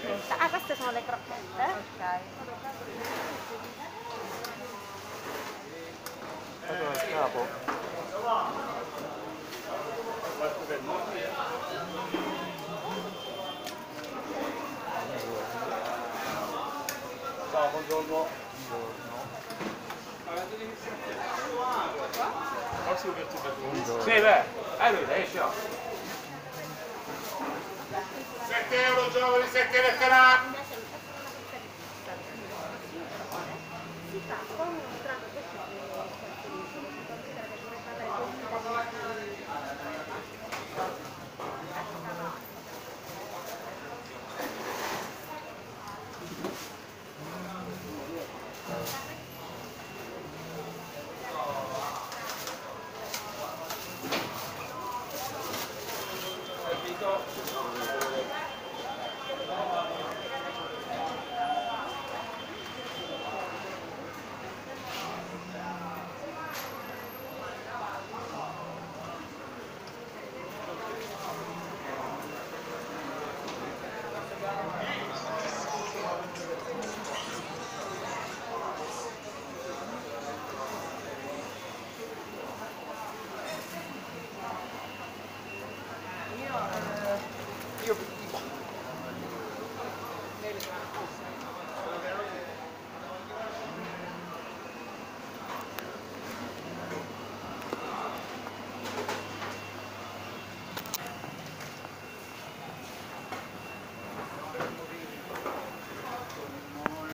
giusto. Ah, queste sono le croccette? Ok. Allora, il capo. Ciao, buongiorno. Buongiorno. Sì, beh, eh, lui, esci, no. 7 euro giovani, 7 lettera Si fa Eh, hier.